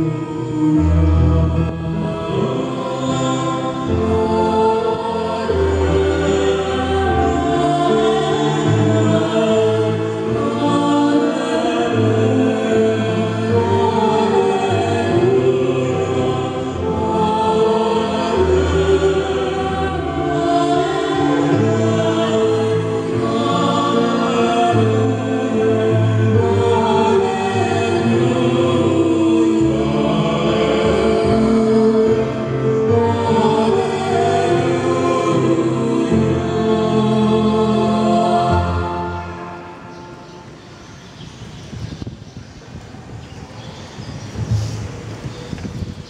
you.